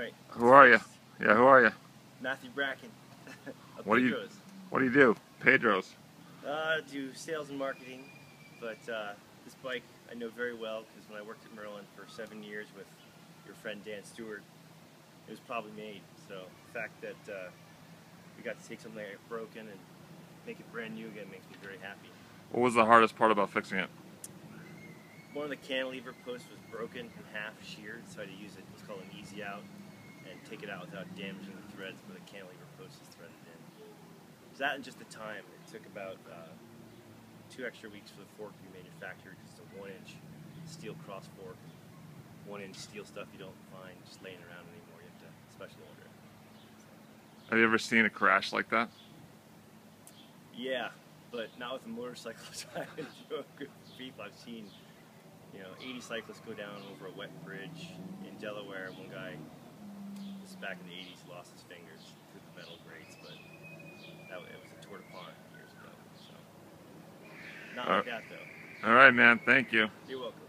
right. Who are you? Yeah, who are you? Matthew Bracken. of What do you- What do you do? Pedro's. Uh, do sales and marketing, but uh, this bike I know very well because when I worked at Merlin for seven years with your friend Dan Stewart, it was probably made. So the fact that uh, we got to take something that broken and make it brand new again makes me very happy. What was the hardest part about fixing it? One of the cantilever posts was broken in half, sheared, so I had to use it, what's called an easy out, and take it out without damaging the threads where the cantilever post is threaded in. So that and just the time. It took about uh, two extra weeks for the fork to be manufactured. It's a one inch steel cross fork. One inch steel stuff you don't find just laying around anymore. You have to special order it. Have you ever seen a crash like that? Yeah, but not with a motorcycle. So good beef. I've seen, you know, 80 cyclists go down over a wet bridge in Delaware. One guy, back in the 80s, he lost his fingers through the metal grates, but that it was a Tour DuPont years ago. So not Uh, like that though. All right, man. Thank you. You're welcome.